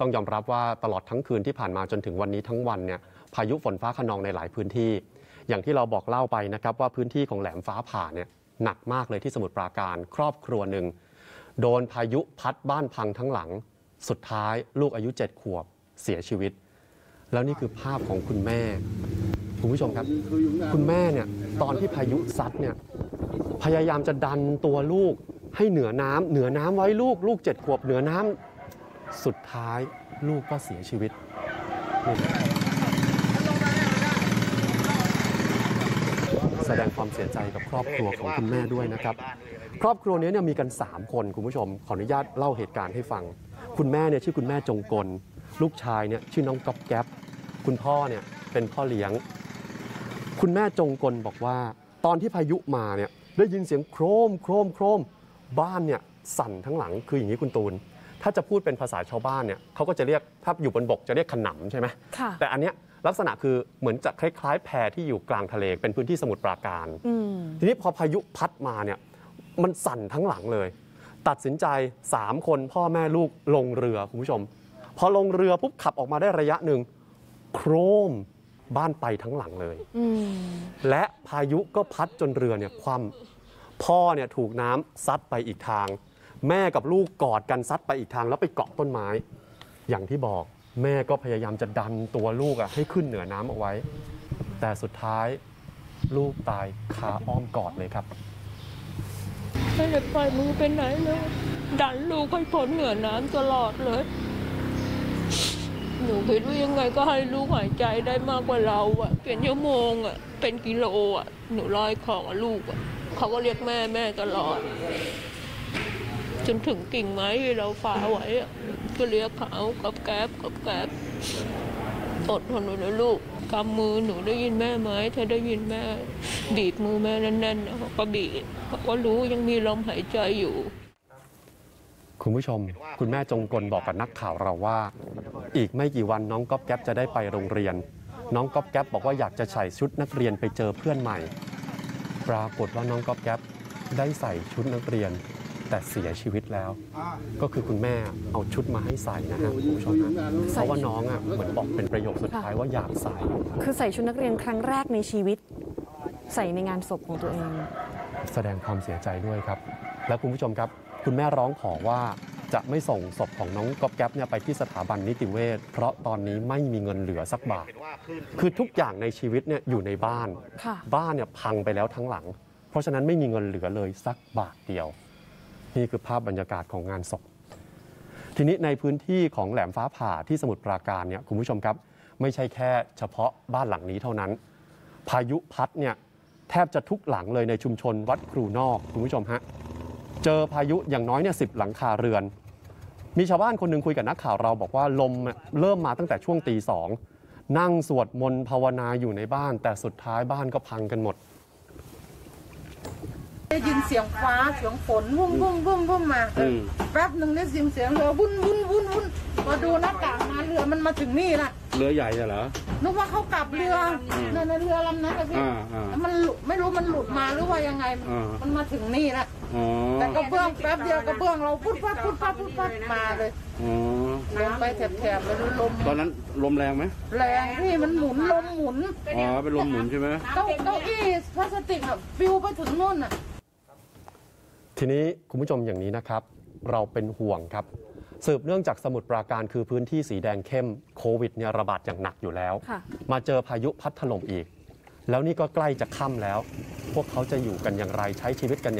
ต้องยอมรับว่าตลอดทั้งคืนที่ผ่านมาจนถึงวันนี้ทั้งวันเนี่ยพายุฝนฟ้าขนองในหลายพื้นที่ อย่างที่เราบอกเล่าไปนะครับว่าพื้นที่ของแหลมฟ้าผ่าเนี่ยหนักมากเลยที่สมุทรปราการ ครอบครัวหนึ่งโดนพายุพัดบ้านพังทั้งหลัง สุดท้ายลูกอายุ 7 ขวบเสียชีวิต แล้วนี่คือภาพของคุณแม่ คุณผู้ชมครับ คุณแม่เนี่ยตอนที่พายุซัดเนี่ยพยายามจะดันตัวลูกให้เหนือน้ำเหนือน้ำไว้ลูกลูกเจ็ดขวบเหนือน้ำ สุดท้ายลูกก็เสียชีวิตแสดงความเสียใจกับครอบครัวของคุณแม่ด้วยนะครับ ครอบครัวนี้เนี่ยมีกัน 3 คนคุณผู้ชม ขออนุญาตเล่าเหตุการณ์ให้ฟัง คุณแม่เนี่ยชื่อคุณแม่จงกล ลูกชายเนี่ยชื่อน้องก๊อบแก๊ปคุณพ่อเนี่ยเป็นพ่อเลี้ยง คุณแม่จงกลบอกว่า ตอนที่พายุมาเนี่ยได้ยินเสียงโครมโครมโครมบ้านเนี่ยสั่นทั้งหลังคืออย่างนี้คุณตูน ถ้าจะพูดเป็นภาษาชาวบ้านเนี่ยเขาก็จะเรียกถ้าอยู่บนบกจะเรียกขนำใช่ไหมค่ะแต่อันเนี้ยลักษณะคือเหมือนจะคล้ายๆ แพที่อยู่กลางทะเลเป็นพื้นที่สมุทรปราการ อืมทีนี้พอพายุพัดมาเนี่ยมันสั่นทั้งหลังเลย ตัดสินใจ 3 คนพ่อแม่ลูกลงเรือคุณผู้ชม พอลงเรือปุ๊บขับออกมาได้ระยะหนึ่งโครมบ้านไปทั้งหลังเลย อืมและพายุก็พัดจนเรือเนี่ยคว่ำพ่อเนี่ยถูกน้ำซัดไปอีกทาง แม่กับลูกกอดกันซัดไปอีกทางแล้วไปเกาะต้นไม้ อย่างที่บอกแม่ก็พยายามจะดันตัวลูกอะให้ขึ้นเหนือน้ำเอาไว้ แต่สุดท้ายลูกตายคาอ้อมกอดเลยครับ ไม่ได้ปล่อยมือไปไหนเลย ดันลูกให้พ้นเหนือน้ำตลอดเลย หนูคิดว่ายังไงก็ให้ลูกหายใจได้มากกว่าเราอะเป็นชั่วโมงอะเป็นกิโลอะหนูลอยของลูกอะเขาก็เรียกแม่แม่ตลอด จนถึงกิ่งไม้ที่เราฝาไว้ก็เรียกเขากับแก๊บกับแก๊บอดทนหนูนะลูกกำมือหนูได้ยินแม่ไหมเธอได้ยินแม่บีบมือแม่แน่นๆนะเขาก็บีบเขาก็รู้ยังมีลมหายใจอยู่ คุณผู้ชม คุณแม่จงกลบอกกับนักข่าวเราว่า อีกไม่กี่วันน้องก๊อบแก๊ปจะได้ไปโรงเรียน น้องก๊อบแก๊ปบอกว่าอยากจะใส่ชุดนักเรียนไปเจอเพื่อนใหม่ ปรากฏว่าน้องก๊อบแก๊ปได้ใส่ชุดนักเรียน แต่เสียชีวิตแล้ว ก็คือคุณแม่เอาชุดมาให้ใส่นะฮะคุณผู้ชมนะเพราะว่าน้องอะเหมือนบอกเป็นประโยคสุดท้ายว่าอยากใส่ คือใส่ชุดนักเรียนครั้งแรกในชีวิต ใส่ในงานศพของตัวเอง แสดงความเสียใจด้วยครับ และคุณผู้ชมครับ คุณแม่ร้องขอว่าจะไม่ส่งศพของน้องก๊อบแก๊ปเนี่ยไปที่สถาบันนิติเวชเพราะตอนนี้ไม่มีเงินเหลือสักบาท คือทุกอย่างในชีวิตเนี่ยอยู่ในบ้านค่ะบ้านเนี่ยพังไปแล้วทั้งหลัง เพราะฉะนั้นไม่มีเงินเหลือเลยสักบาทเดียว นี่คือภาพบรรยากาศของงานศพ ทีนี้ในพื้นที่ของแหลมฟ้าผ่าที่สมุทรปราการเนี่ยคุณผู้ชมครับ ไม่ใช่แค่เฉพาะบ้านหลังนี้เท่านั้น พายุพัดเนี่ยแทบจะทุกหลังเลยในชุมชนวัดครูนอกคุณผู้ชมฮะเจอพายุอย่างน้อยเนี่ยสิหลังคาเรือน มีชาวบ้านคนหนึ่งคุยกับนักข่าวเราบอกว่าลมเนี่ยเริ่มมาตั้งแต่ช่วงตีสองนั่งสวดมนต์ภาวนาอยู่ในบ้าน แต่สุดท้ายบ้านก็พังกันหมด ได้ยินเสียงฟ้าเสียงฝนวุ่มวุ่มวุ่มวุ่มมาอืม แป๊บหนึ่งได้ยินเสียงเรือวุ่นวุ่นวุ่นวุ่นพอดูหน้าต่างมาเรือมันมาถึงนี่ละ เรือใหญ่อะเหรอ นึกว่าเขากลับเรือนั่นนะเรือลำนั้นนะพี่อ่าอ่าแล้วมันหลุดไม่รู้มันหลุดมาหรือว่ายังไง อ่ามั มันมาถึงนี่ละอ๋อแต่กระเบื้องแป๊บเดียวกระเบื้องเราพุดพัดพุดพัดพุดพัดมาเลยอ๋อลงไปแถบๆเลยลมตอนนั้นลมแรงไหมแรงที่มันหมุนลมหมุน อ๋อเป็นลมหมุนใช่ไหม เก้าเก้าอี้พลาสติกอะปิวไปถึงนู่นอะ ทีนี้คุณผู้ชมอย่างนี้นะครับ เราเป็นห่วงครับ สืบเนื่องจากสมุทรปราการคือพื้นที่สีแดงเข้มโควิดเนี่ยระบาดอย่างหนักอยู่แล้วค่ะมาเจอพายุพัดถล่มอีก แล้วนี่ก็ใกล้จะค่ำแล้ว พวกเขาจะอยู่กันอย่างไรใช้ชีวิตกันอย่าง